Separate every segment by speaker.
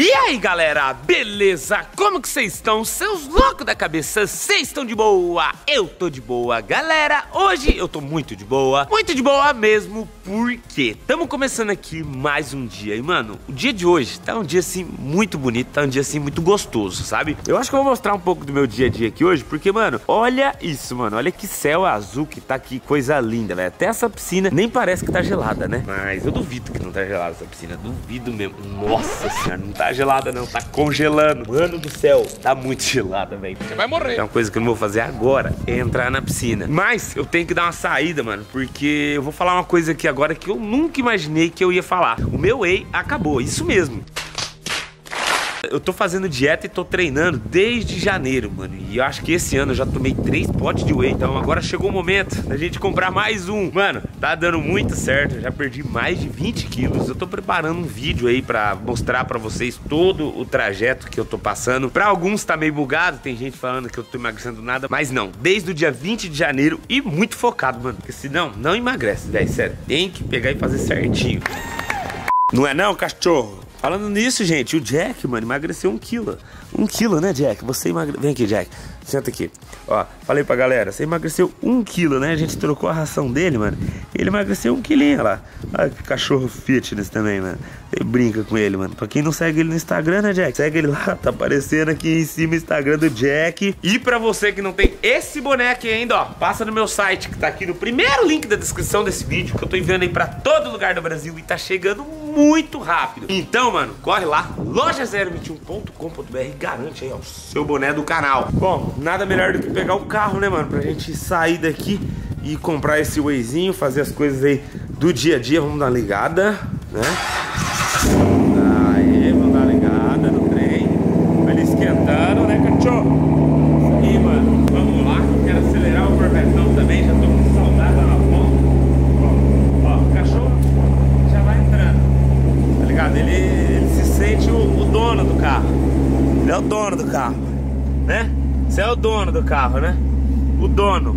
Speaker 1: E aí galera, beleza? Como que vocês estão? Seus loucos da cabeça, vocês estão de boa? Eu tô de boa, galera. Hoje eu tô muito de boa, muito de boa mesmo, porque estamos começando aqui mais um dia. E mano, o dia de hoje tá um dia assim muito bonito, tá um dia assim muito gostoso, sabe? Eu acho que eu vou mostrar um pouco do meu dia a dia aqui hoje, porque mano, olha isso, mano, olha que céu azul que tá aqui, coisa linda, velho. Até essa piscina nem parece que tá gelada, né? Mas eu duvido que não tá gelada essa piscina, duvido mesmo. Nossa senhora, não tá gelada não, tá congelando. Mano do céu, tá muito gelada, velho.
Speaker 2: Você vai morrer.
Speaker 1: É uma coisa que eu não vou fazer agora, é entrar na piscina. Mas eu tenho que dar uma saída, mano, porque eu vou falar uma coisa aqui agora que eu nunca imaginei que eu ia falar. O meu whey acabou, isso mesmo. Eu tô fazendo dieta e tô treinando desde janeiro, mano. E eu acho que esse ano eu já tomei três potes de whey. Então agora chegou o momento da gente comprar mais um. Mano, tá dando muito certo. Eu já perdi mais de 20 quilos. Eu tô preparando um vídeo aí pra mostrar pra vocês todo o trajeto que eu tô passando. Pra alguns tá meio bugado. Tem gente falando que eu tô emagrecendo nada. Mas não, desde o dia 20 de janeiro e muito focado, mano. Porque senão, não emagrece, velho. Sério, tem que pegar e fazer certinho. Não é não, cachorro? Falando nisso, gente, o Jack, mano, emagreceu um quilo. Um quilo, né, Jack? Você emagreceu. Vem aqui, Jack. Senta aqui. Ó, falei pra galera, você emagreceu um quilo, né? A gente trocou a ração dele, mano. Ele emagreceu um quilinho lá. Olha que cachorro fitness também, mano. Ele brinca com ele, mano. Pra quem não segue ele no Instagram, né, Jack? Segue ele lá, tá aparecendo aqui em cima o Instagram do Jack. E pra você que não tem esse boneco ainda, ó, passa no meu site, que tá aqui no primeiro link da descrição desse vídeo, que eu tô enviando aí pra todo lugar do Brasil e tá chegando muito rápido. Então, mano, corre lá, loja021.com.br e garante aí, ó, o seu boné do canal. Bom, nada melhor do que pegar o carro, né, mano, pra gente sair daqui e comprar esse wayzinho, fazer as coisas aí do dia a dia. Vamos dar uma ligada, né? Aê, vamos dar uma ligada no trem. Vai ele esquentando, né, cachorro? Isso aí, mano. Vamos lá, quero acelerar o Corvetão também, já tô com saudade lá na ponta. Ó, ó, o cachorro já vai entrando, tá ligado? Ele, ele se sente o, o dono do carro. Ele é o dono do carro, né? Você é o dono do carro, né? O dono.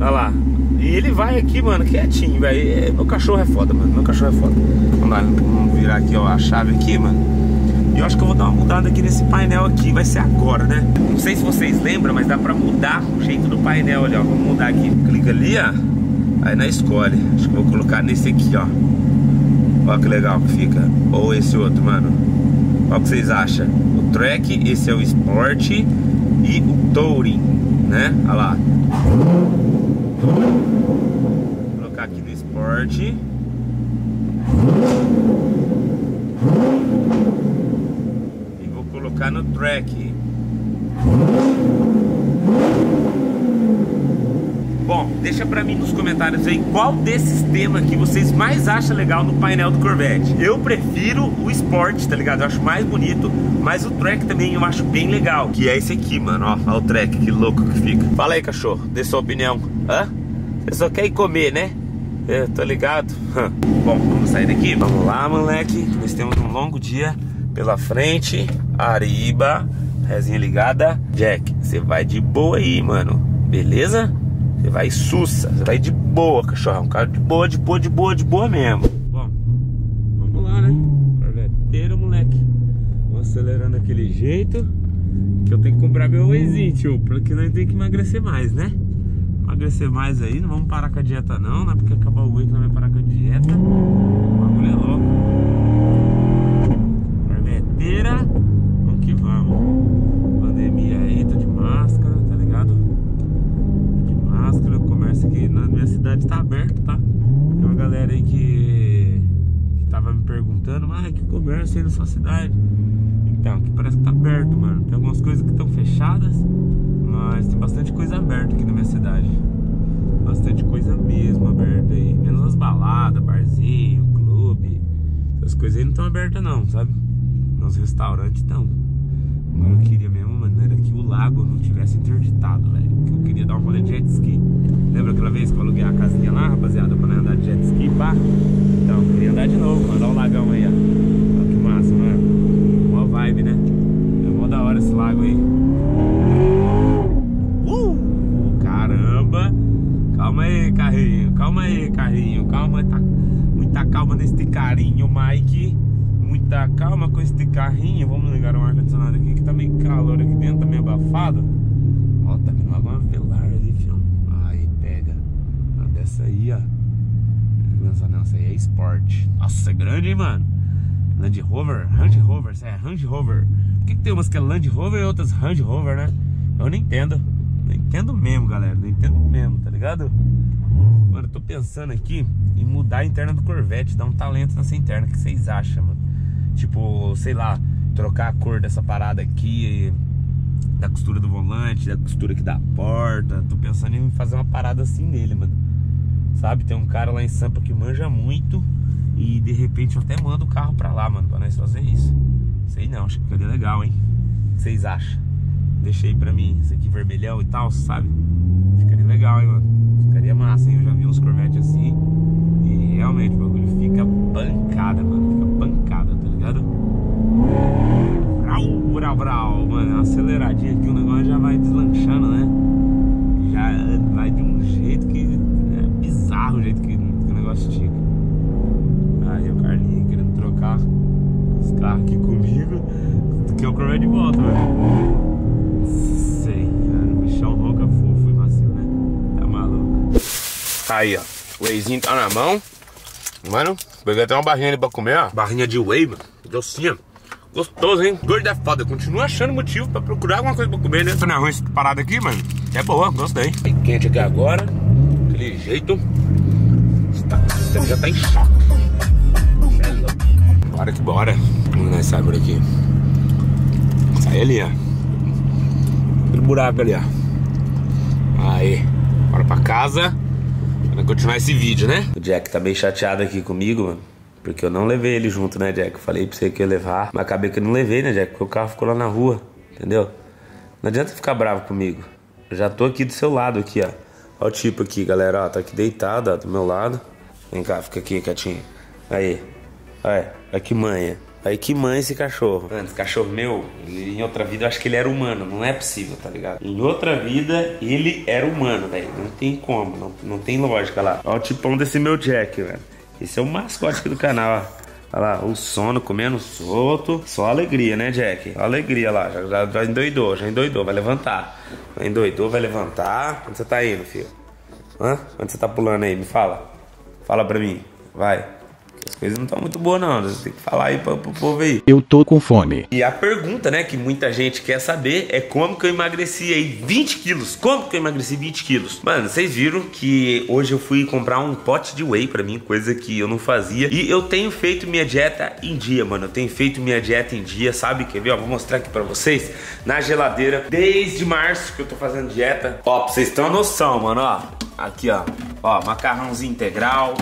Speaker 1: Olha lá. E ele vai aqui, mano, quietinho, velho. Meu cachorro é foda, mano. Meu cachorro é foda. Vamos lá, vamos virar aqui, ó, a chave aqui, mano. E eu acho que eu vou dar uma mudada aqui nesse painel aqui. Vai ser agora, né? Não sei se vocês lembram, mas dá pra mudar o jeito do painel ali, ó. Vamos mudar aqui. Clica ali, ó. Aí na escolhe. Acho que eu vou colocar nesse aqui, ó. Olha que legal que fica. Ou esse outro, mano. Qual que vocês acham? Track, esse é o Sport e o Touring, né? Olha lá. Vou colocar aqui no Sport. E vou colocar no Track. Bom, deixa pra mim nos comentários aí qual desses temas que vocês mais acham legal no painel do Corvette. Eu prefiro o Sport, tá ligado? Eu acho mais bonito, mas o Track também eu acho bem legal. Que é esse aqui, mano, ó, ó o Track, que louco que fica. Fala aí, cachorro, dê sua opinião. Hã? Você só quer ir comer, né? Eu tô ligado. Bom, vamos sair daqui? Vamos lá, moleque. Nós temos um longo dia pela frente. Ariba, resinha ligada. Jack, você vai de boa aí, mano. Beleza? Você vai sussa, você vai de boa, cachorro. Um cara de boa, de boa, de boa, de boa mesmo. Bom, vamos lá, né? Corveteiro, moleque. Vamos acelerando daquele jeito. Que eu tenho que comprar meu wayzinho, tio. Porque nós temos que emagrecer mais, né? Emagrecer mais aí. Não vamos parar com a dieta, não. Não é porque acabar o whey que nós vamos parar com a dieta. O bagulho é louco. Corveteira. Vamos que vamos. Pandemia aí, tô de máscara, tá ligado? Máscara, o comércio aqui na minha cidade tá aberto, tá? Tem uma galera aí que, que tava me perguntando, mas ah, que comércio aí na sua cidade? Então, que parece que tá aberto, mano. Tem algumas coisas que estão fechadas, mas tem bastante coisa aberta aqui na minha cidade. Bastante coisa mesmo aberta aí. Menos as baladas, barzinho, clube. Essas coisas aí não estão abertas não, sabe? Nos restaurantes estão. Agora eu queria mesmo, mano, era que o lago não tivesse interditado, velho. Que eu queria dar um rolê de jet ski. Lembra aquela vez que eu aluguei a casinha lá, rapaziada, pra andar de jet ski, pá? Então, queria andar de novo, mano. Olha o lagão aí, ó. Olha que massa, mano. Uma vibe, né? É mó da hora esse lago aí. Uh! Caramba! Calma aí, carrinho. Calma aí, carrinho. Calma, tá muita calma nesse carinho, Mike. Muita calma com esse carrinho. Vamos ligar o ar-condicionado aqui que tá meio calor aqui dentro, tá meio abafado. Ó, tá vindo uma velar ali, filho. Aí, pega. Uma dessa aí, ó. Não, não, essa aí é esporte. Nossa, é grande, hein, mano? Land Rover? Range Rover, isso é Range Rover. Por que, que tem umas que é Land Rover e outras Range Rover, né? Eu não entendo. Não entendo mesmo, galera. Não entendo mesmo, tá ligado? Mano, eu tô pensando aqui em mudar a interna do Corvette, dar um talento nessa interna. O que vocês acham, mano? Tipo, sei lá, trocar a cor dessa parada aqui, da costura do volante, da costura aqui da porta. Tô pensando em fazer uma parada assim nele, mano. Sabe? Tem um cara lá em Sampa que manja muito e de repente eu até mando o carro pra lá, mano, pra nós fazer isso. Sei não, acho que ficaria legal, hein? Vocês acham? Deixei pra mim, esse aqui vermelhão e tal, sabe? Ficaria legal, hein, mano? Ficaria massa, hein? Eu já vi uns Corvette assim e realmente o bagulho fica pancada, mano. Fica pancada, tá ligado? Brau, brau, brau. Mano, uma aceleradinha aqui, o negócio já vai deslanchando, né? Já vai de um jeito que é bizarro o jeito que, que o negócio estica. Aí o Carlinhos querendo trocar os carros comigo. Que é o Corvette de volta, velho. Sei, cara. O bichão ronca fofo e macio, né? Tá maluco. Aí, ó. O wheyzinho tá na mão. Mano, peguei até uma barrinha ali pra comer, ó. Barrinha de whey, mano. Docinha. Gostoso, hein? Gordo é foda. Continuo achando motivo pra procurar alguma coisa pra comer, né? Tô na rua essa parada aqui, mano. É boa, gostei. Bem quente aqui agora. Aquele jeito. Você já tá em choque. É. Bora que bora. Vamos nessa árvore aqui. Sai ali, ó. Aquele buraco ali, ó. Aí. Bora pra casa. Vai continuar esse vídeo, né? O Jack tá meio chateado aqui comigo, mano. Porque eu não levei ele junto, né, Jack? Eu falei pra você que ia levar. Mas acabei que eu não levei, né, Jack? Porque o carro ficou lá na rua. Entendeu? Não adianta ficar bravo comigo. Eu já tô aqui do seu lado, aqui, ó. Ó o tipo aqui, galera. Ó, tá aqui deitado, ó, do meu lado. Vem cá, fica aqui, quietinho. Aí. Olha, olha que manha. Aí que mãe esse cachorro. Mano, esse cachorro meu, ele, em outra vida eu acho que ele era humano. Não é possível, tá ligado? Em outra vida ele era humano, velho. Não tem como, não, não tem lógica lá. Olha o tipão desse meu Jack, velho. Esse é o mascote aqui do canal, ó. Olha lá, o sono comendo solto. Só alegria, né, Jack? Alegria lá. Já, já, já endoidou, já endoidou. Vai levantar. Endoidou, vai levantar. Onde você tá indo, filho? Hã? Onde você tá pulando aí? Me fala. Fala pra mim. Vai. As coisas não estão muito boas, não. Você tem que falar aí pro, pro povo aí.
Speaker 2: Eu tô com fome.
Speaker 1: E a pergunta, né, que muita gente quer saber é como que eu emagreci aí 20 quilos. Como que eu emagreci 20 quilos? Mano, vocês viram que hoje eu fui comprar um pote de whey pra mim, coisa que eu não fazia. E eu tenho feito minha dieta em dia, mano. Eu tenho feito minha dieta em dia, sabe? Quer ver? Ó, vou mostrar aqui pra vocês. Na geladeira, desde março que eu tô fazendo dieta. Ó, pra vocês terem uma noção, mano, ó. Aqui, ó. Ó, macarrãozinho integral.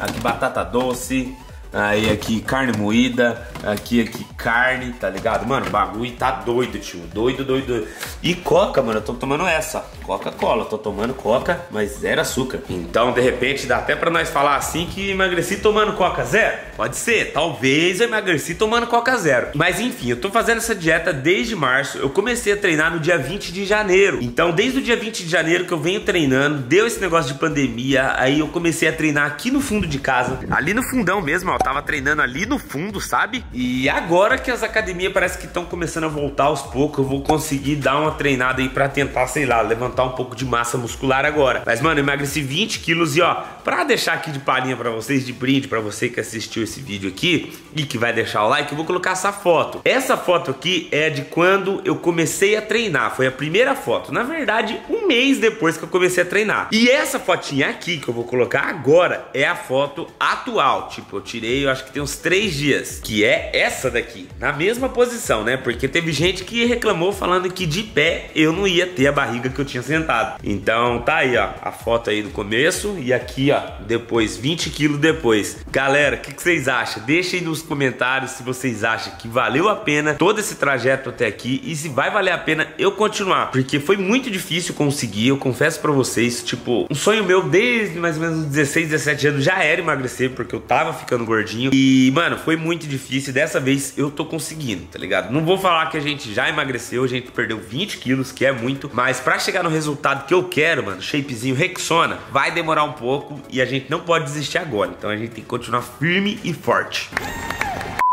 Speaker 1: Aqui batata doce. Aí aqui carne moída, aqui aqui carne, tá ligado? Mano, o bagulho tá doido, tio. Doido, doido, doido. E coca, mano, eu tô tomando essa. Coca-Cola, tô tomando coca, mas zero açúcar. Então, de repente, dá até pra nós falar assim que emagreci tomando coca zero. Pode ser, talvez eu emagreci tomando coca zero. Mas enfim, eu tô fazendo essa dieta desde março. Eu comecei a treinar no dia 20 de janeiro. Então, desde o dia 20 de janeiro que eu venho treinando, deu esse negócio de pandemia, aí eu comecei a treinar aqui no fundo de casa. Ali no fundão mesmo, ó, tava treinando ali no fundo, sabe? E agora que as academias parece que estão começando a voltar aos poucos, eu vou conseguir dar uma treinada aí pra tentar, sei lá, levantar um pouco de massa muscular agora. Mas, mano, eu emagreci 20 quilos e, ó, pra deixar aqui de palhinha pra vocês, de brinde pra você que assistiu esse vídeo aqui e que vai deixar o like, eu vou colocar essa foto. Essa foto aqui é de quando eu comecei a treinar, foi a primeira foto. Na verdade, um mês depois que eu comecei a treinar. E essa fotinha aqui que eu vou colocar agora é a foto atual. Tipo, eu tirei, eu acho que tem uns três dias, que é essa daqui, na mesma posição, né? Porque teve gente que reclamou falando que de pé eu não ia ter a barriga que eu tinha sentado. Então tá aí, ó, a foto aí do começo e aqui, ó, depois, 20 quilos depois. Galera, o que, que vocês acham? Deixem nos comentários se vocês acham que valeu a pena todo esse trajeto até aqui e se vai valer a pena eu continuar, porque foi muito difícil conseguir, eu confesso pra vocês, tipo, um sonho meu desde mais ou menos 16, 17 anos já era emagrecer, porque eu tava ficando gordinho e, mano, foi muito difícil. Dessa vez eu tô conseguindo, tá ligado? Não vou falar que a gente já emagreceu, a gente perdeu 20 quilos, que é muito. Mas pra chegar no resultado que eu quero, mano, shapezinho Rexona, vai demorar um pouco e a gente não pode desistir agora. Então a gente tem que continuar firme e forte.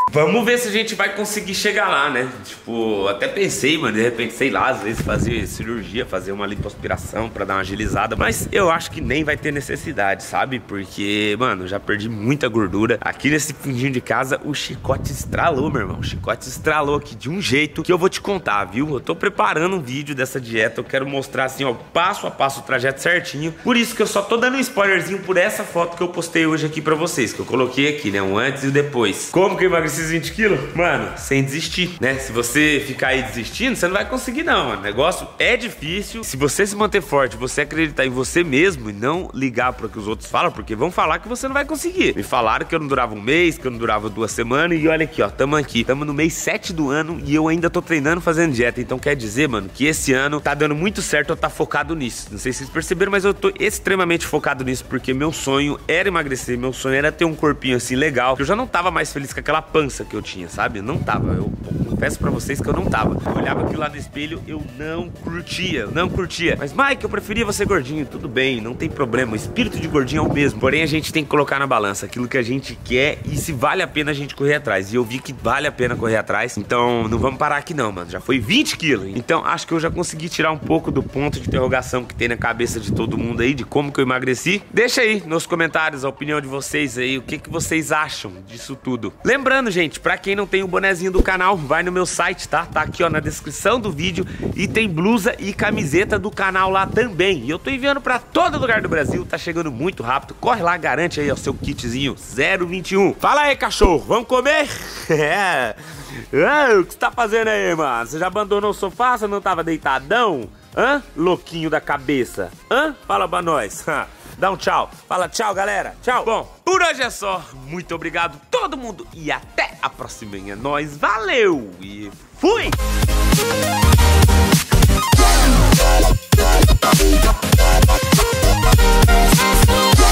Speaker 1: Vamos ver se a gente vai conseguir chegar lá, né? Tipo, até pensei, mano, de repente, sei lá, às vezes fazer cirurgia, fazer uma lipoaspiração pra dar uma agilizada, mas eu acho que nem vai ter necessidade, sabe? Porque, mano, já perdi muita gordura. Aqui nesse fundinho de casa, o chicote estralou, meu irmão. O chicote estralou aqui de um jeito que eu vou te contar, viu? Eu tô preparando um vídeo dessa dieta, eu quero mostrar assim, ó, passo a passo o trajeto certinho. Por isso que eu só tô dando um spoilerzinho por essa foto que eu postei hoje aqui pra vocês, que eu coloquei aqui, né? Um antes e o depois. Como que eu emagreci esses 20 quilos? Mano, sem desistir, né? Se você ficar aí desistindo, você não vai conseguir não, mano. O negócio é difícil. Se você se manter forte, você acreditar em você mesmo e não ligar para o que os outros falam, porque vão falar que você não vai conseguir. Me falaram que eu não durava um mês, que eu não durava duas semanas e olha aqui, ó, tamo aqui. Tamo no mês 7 do ano e eu ainda tô treinando fazendo dieta. Então quer dizer, mano, que esse ano tá dando muito certo eu tá focado nisso. Não sei se vocês perceberam, mas eu tô extremamente focado nisso porque meu sonho era emagrecer, meu sonho era ter um corpinho assim legal. Eu já não tava mais feliz com aquela pança que eu tinha, sabe? Não tava. Eu confesso para vocês que eu não tava. Eu olhava aquilo lá no espelho, eu não curtia, não curtia. Mas Mike, eu preferia você gordinho, tudo bem, não tem problema. O espírito de gordinho é o mesmo. Porém, a gente tem que colocar na balança aquilo que a gente quer e se vale a pena a gente correr atrás. E eu vi que vale a pena correr atrás. Então, não vamos parar aqui não, mano. Já foi 20 quilos. Então, acho que eu já consegui tirar um pouco do ponto de interrogação que tem na cabeça de todo mundo aí, de como que eu emagreci. Deixa aí nos comentários a opinião de vocês aí, o que, que vocês acham disso tudo. Lembrando, gente, pra quem não tem o bonezinho do canal, vai no meu site, tá? Tá aqui, ó, na descrição do vídeo. E tem blusa e camiseta do canal lá também. E eu tô enviando pra todo lugar do Brasil, tá chegando muito rápido. Corre lá, garante aí, ó, seu kitzinho 021. Fala aí, cachorro, vamos comer? é. Ah, o que você tá fazendo aí, mano? Você já abandonou o sofá? Você não tava deitadão? Hã? Louquinho da cabeça. Hã? Fala pra nós. Dá um tchau. Fala tchau, galera. Tchau. Bom, por hoje é só. Muito obrigado todo mundo e até a próxima. É nós valeu e fui! Yeah.